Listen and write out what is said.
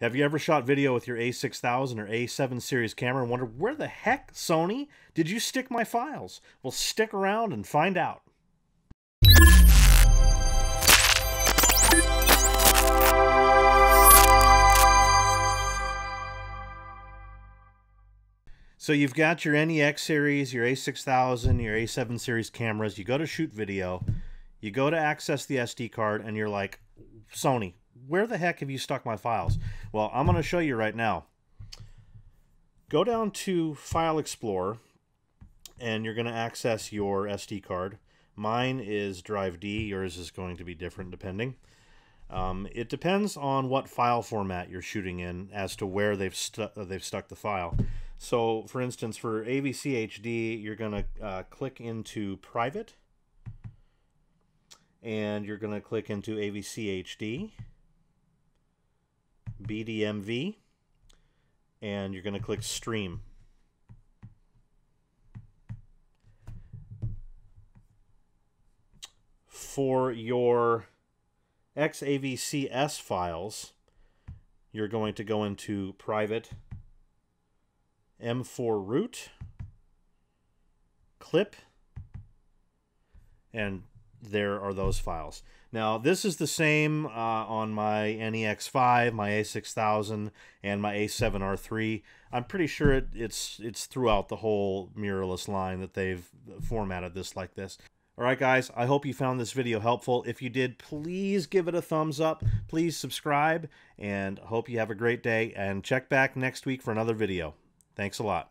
Have you ever shot video with your A6000 or A7 series camera and wondered where the heck, Sony, did you stick my files? Well, stick around and find out. So you've got your NEX series, your A6000, your A7 series cameras. You go to shoot video, you go to access the SD card, and you're like, Sony, where the heck have you stuck my files? Well, I'm going to show you right now. Go down to File Explorer, and you're going to access your SD card. Mine is Drive D. Yours is going to be different depending. Um, it depends on what file format you're shooting in as to where they've, stu they've stuck the file. So, for instance, for AVC HD, you're going to uh, click into Private, and you're going to click into AVC HD, BDMV, and you're going to click Stream. For your XAVCS files, you're going to go into Private, M4 root, clip, and there are those files. Now, this is the same uh, on my NEX5, my A6000, and my A7R3. I'm pretty sure it, it's it's throughout the whole mirrorless line that they've formatted this like this. All right, guys, I hope you found this video helpful. If you did, please give it a thumbs up. Please subscribe, and hope you have a great day. And check back next week for another video. Thanks a lot.